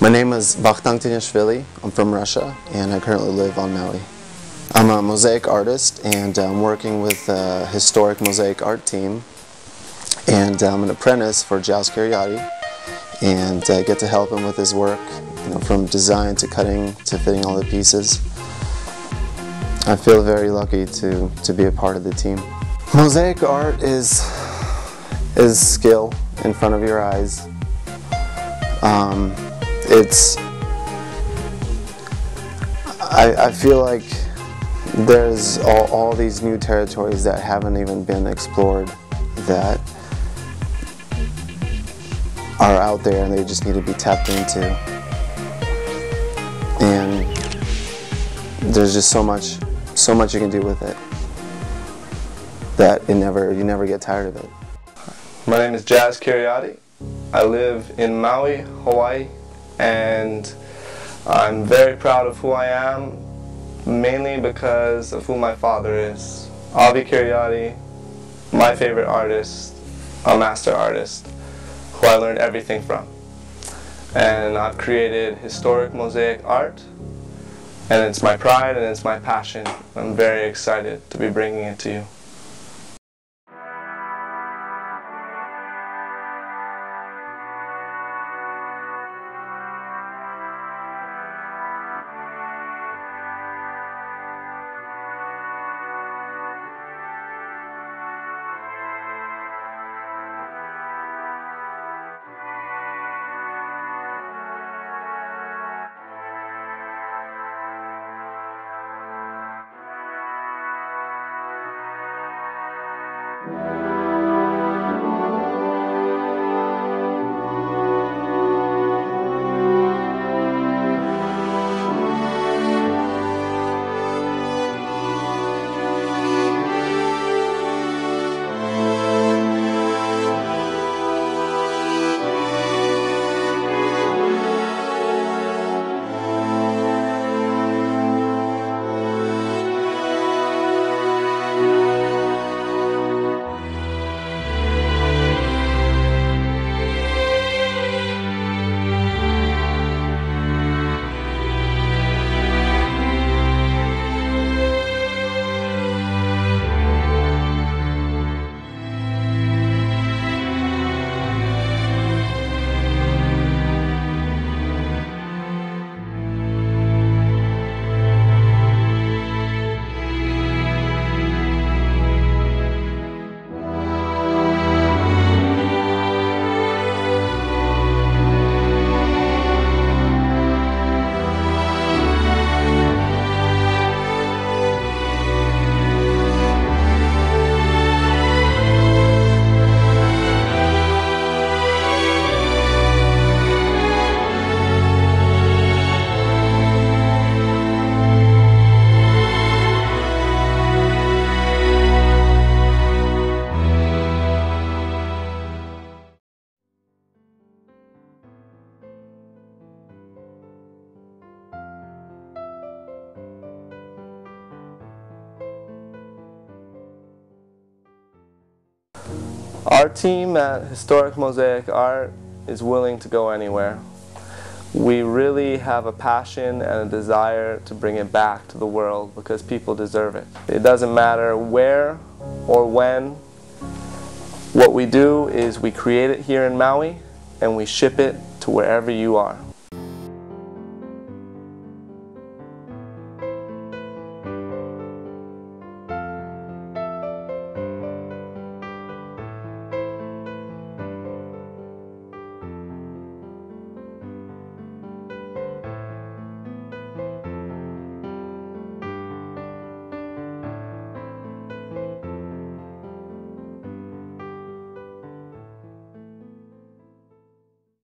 My name is Vakhtang Tiniashvili. I'm from Russia and I currently live on Maui. I'm a mosaic artist and uh, I'm working with a historic mosaic art team and uh, I'm an apprentice for Giles Cariati and uh, I get to help him with his work you know, from design to cutting to fitting all the pieces. I feel very lucky to, to be a part of the team. Mosaic art is, is skill in front of your eyes. Um, it's I, I feel like there's all, all these new territories that haven't even been explored that are out there and they just need to be tapped into. And there's just so much so much you can do with it that it never you never get tired of it. My name is Giles Cariati. I live in Maui, Hawaii, and I'm very proud of who I am, mainly because of who my father is. Avi Cariati, my favorite artist, a master artist, who I learned everything from. And I've created historic mosaic art, and it's my pride and it's my passion. I'm very excited to be bringing it to you. Our team at Historic Mosaic Art is willing to go anywhere. We really have a passion and a desire to bring it back to the world because people deserve it. It doesn't matter where or when. What we do is we create it here in Maui and we ship it to wherever you are.